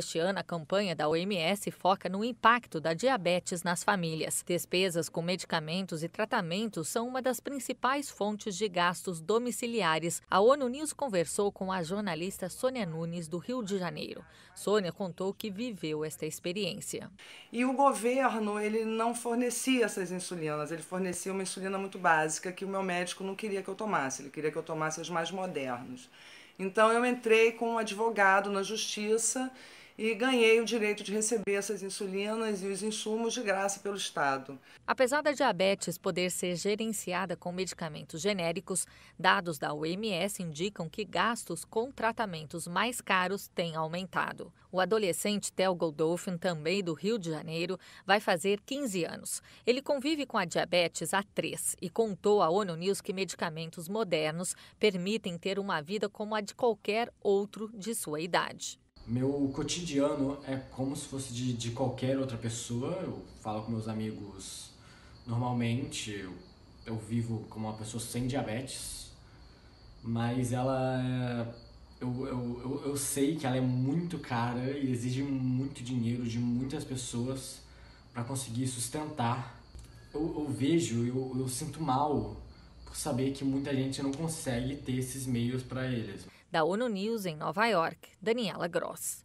Este ano, a campanha da OMS foca no impacto da diabetes nas famílias. Despesas com medicamentos e tratamentos são uma das principais fontes de gastos domiciliares. A ONU News conversou com a jornalista Sônia Nunes, do Rio de Janeiro. Sônia contou que viveu esta experiência. E o governo, ele não fornecia essas insulinas, ele fornecia uma insulina muito básica que o meu médico não queria que eu tomasse, ele queria que eu tomasse os mais modernos. Então eu entrei com um advogado na justiça e ganhei o direito de receber essas insulinas e os insumos de graça pelo Estado. Apesar da diabetes poder ser gerenciada com medicamentos genéricos, dados da OMS indicam que gastos com tratamentos mais caros têm aumentado. O adolescente Theo Goldolfin, também do Rio de Janeiro, vai fazer 15 anos. Ele convive com a diabetes há três e contou à ONU News que medicamentos modernos permitem ter uma vida como a de qualquer outro de sua idade. Meu cotidiano é como se fosse de, de qualquer outra pessoa. Eu falo com meus amigos normalmente. Eu, eu vivo como uma pessoa sem diabetes. Mas ela é, eu, eu, eu, eu sei que ela é muito cara e exige muito dinheiro de muitas pessoas para conseguir sustentar. Eu, eu vejo, eu, eu sinto mal por saber que muita gente não consegue ter esses meios para eles. Da ONU News em Nova York, Daniela Gross.